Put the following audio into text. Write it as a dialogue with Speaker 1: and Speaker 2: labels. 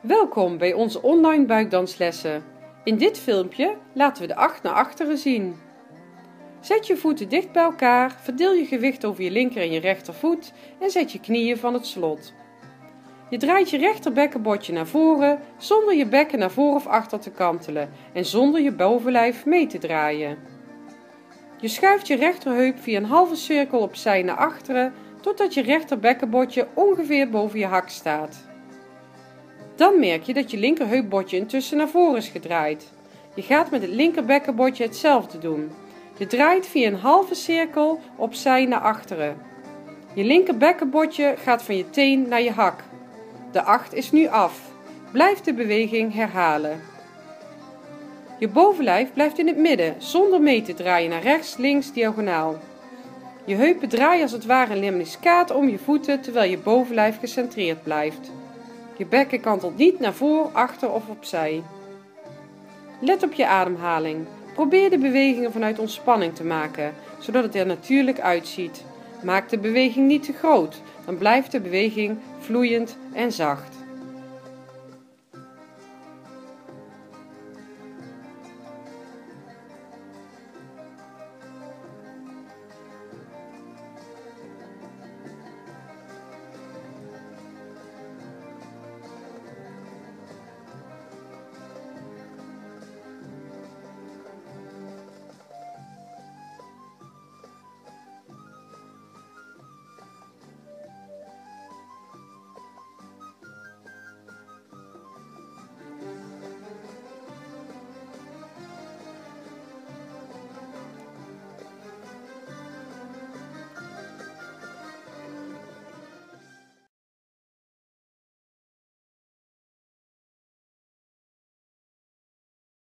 Speaker 1: Welkom bij onze online buikdanslessen. In dit filmpje laten we de 8 naar achteren zien. Zet je voeten dicht bij elkaar, verdeel je gewicht over je linker en je rechtervoet en zet je knieën van het slot. Je draait je rechter bekkenbordje naar voren zonder je bekken naar voren of achter te kantelen en zonder je bovenlijf mee te draaien. Je schuift je rechterheup via een halve cirkel opzij naar achteren totdat je rechter bekkenbordje ongeveer boven je hak staat. Dan merk je dat je linkerheupbordje intussen naar voren is gedraaid. Je gaat met het linkerbekkenbordje hetzelfde doen. Je draait via een halve cirkel opzij naar achteren. Je linkerbekkenbordje gaat van je teen naar je hak. De 8 is nu af. Blijf de beweging herhalen. Je bovenlijf blijft in het midden, zonder mee te draaien naar rechts, links, diagonaal. Je heupen draaien als het ware een lemniscaat om je voeten terwijl je bovenlijf gecentreerd blijft. Je bekken kantelt niet naar voor, achter of opzij. Let op je ademhaling. Probeer de bewegingen vanuit ontspanning te maken, zodat het er natuurlijk uitziet. Maak de beweging niet te groot, dan blijft de beweging vloeiend en zacht.